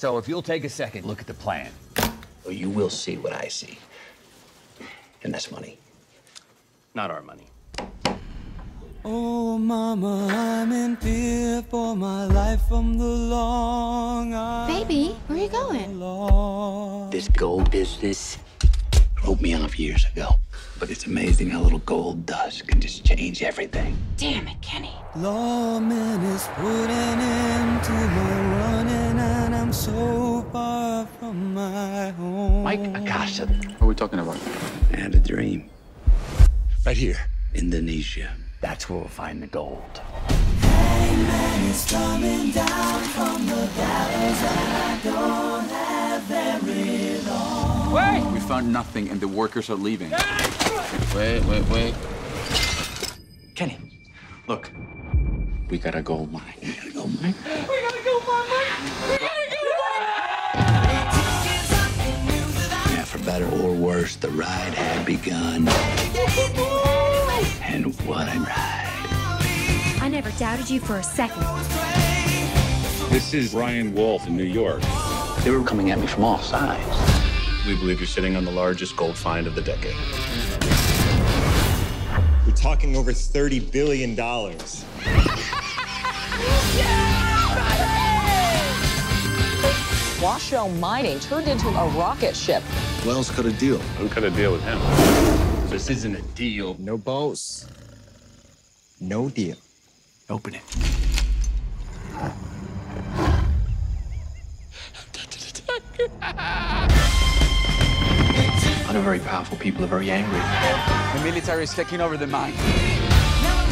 So if you'll take a second, look at the plan. Well, you will see what I see. And that's money. Not our money. Oh, mama, I'm in fear for my life from the long Baby, where are you going? This gold business wrote me off years ago. But it's amazing how little gold dust can just change everything. Damn it, Kenny. Lawman is putting end to my running, and I'm so far from my home. Mike Acosta. What are we talking about? I had a dream. Right here. Indonesia. That's where we'll find the gold. It's coming long. We found nothing and the workers are leaving. Wait, wait, wait. Kenny, look. We got a gold mine. You gotta go, mine. We gotta go on, Mike. We gotta go! Yeah, for better or worse, the ride had begun. And what a ride. I never doubted you for a second. This is Ryan Wolf in New York. They were coming at me from all sides. We believe you're sitting on the largest gold find of the decade. We're talking over $30 billion. Washoe Mining turned into a rocket ship. Wells cut a deal. Who could have deal with him? This isn't a deal. No boats. No deal. Open it. A lot of very powerful people are very angry. The military is taking over the mine.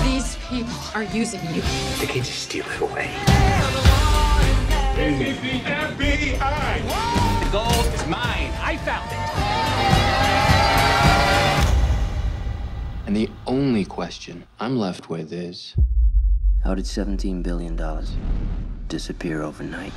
These people are using you. They can't just steal it away. The gold is mine. I found it. And the only question I'm left with is how did $17 billion disappear overnight?